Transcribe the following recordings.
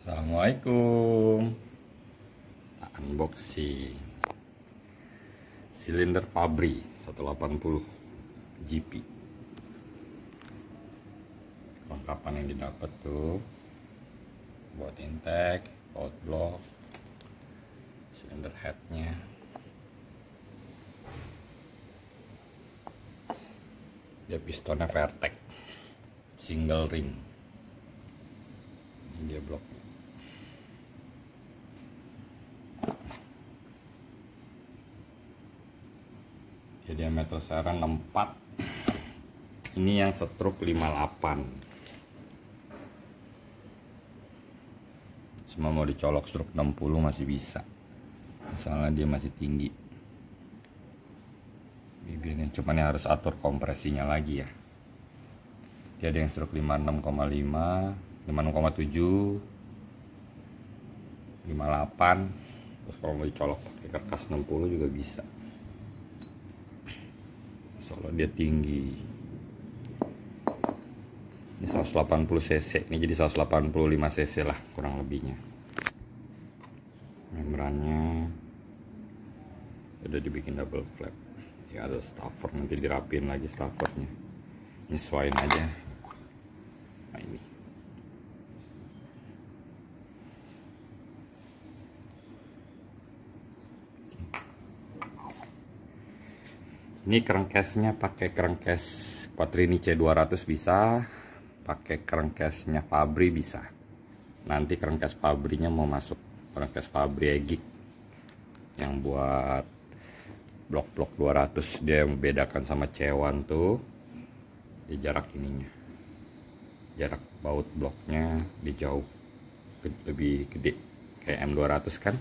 Assalamualaikum. Unboxing. Silinder Fabri 180 GP Kelengkapan yang didapat tuh Buat intake, outblock Silinder headnya. Dia pistonnya Vertex Single ring dia bloknya ya diameter sekarang 64 ini yang setruk 58 semua mau dicolok struk 60 masih bisa. Misalnya dia masih tinggi. Bibirnya cuman harus atur kompresinya lagi ya. Dia ada yang struk 56,5 56,7 58 terus kalau mau dicolok pakai kertas 60 juga bisa. Soalnya dia tinggi. Ini 180 cc ini jadi 185 cc lah kurang lebihnya. Membrannya udah dibikin double flap. Ya ada stuffer nanti dirapin lagi stuffernya. Nyesuaiin aja. Nah ini ini crankcase-nya pakai crankcase Quattrini C200 bisa pakai crankcase-nya Fabri bisa. Nanti crankcase Fabri-nya mau masuk crankcase Fabri Egik yang buat blok-blok 200 dia membedakan sama C1 tuh di jarak ininya. Jarak baut bloknya di jauh lebih gede. Kayak M200 kan?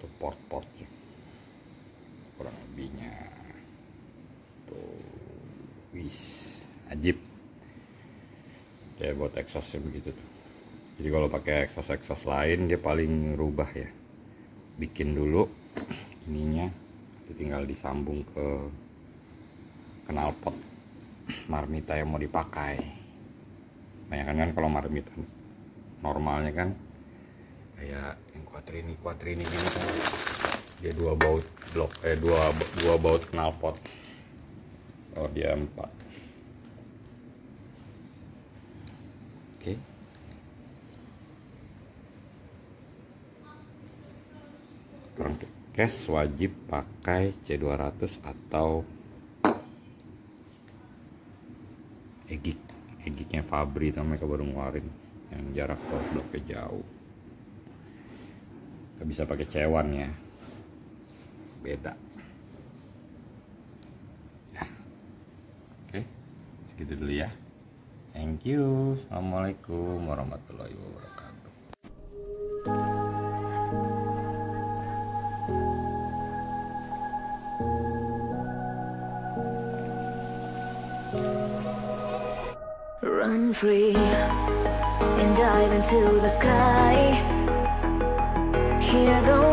Tuh port-portnya lebihnya tuh wis ajib. Ya buat exhaustnya begitu tuh. Jadi kalau pakai exhaust lain dia paling rubah ya. Bikin dulu ininya tinggal disambung ke knalpot marmita yang mau dipakai. Banyak kan kalau marmita normalnya kan kayak yang kuatrini kuatrini gini kan dia dua baut blok eh dua dua baut knalpot. Oh dia empat. Oke. Cash wajib pakai C200 atau egik egiknya Fabri tapi mereka baru ngeluarin. Yang jarak bloknya jauh. Gak bisa pakai cewan ya beda ya. oke segitu dulu ya thank you assalamualaikum warahmatullahi wabarakatuh Run free and dive into the sky. Hear the